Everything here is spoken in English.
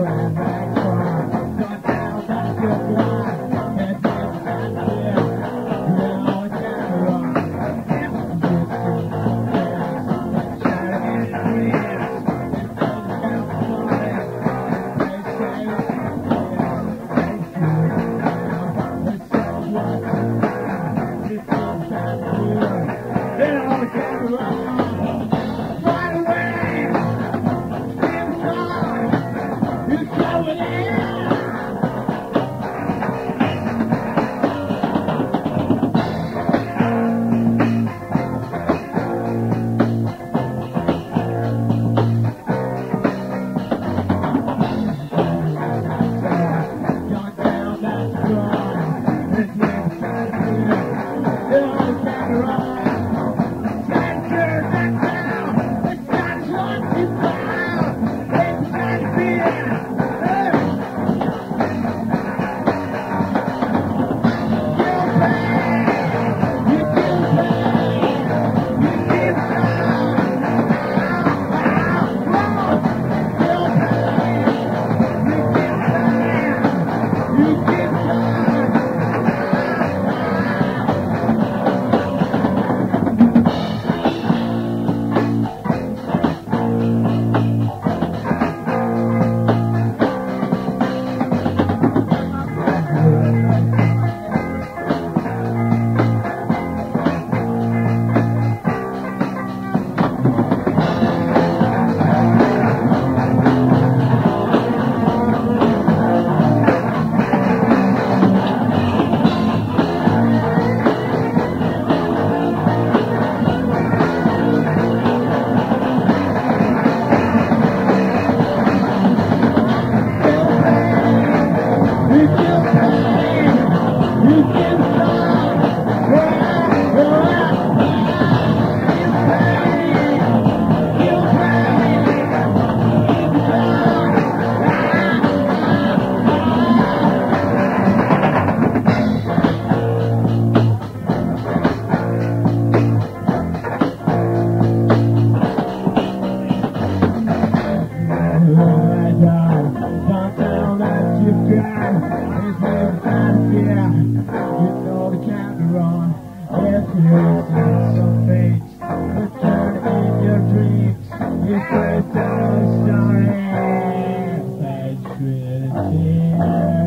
Abraham. He said, yeah, you know the counter on. Yes, yes, yes, some things. But in your dreams. You said, tell a story. Patriot, yeah.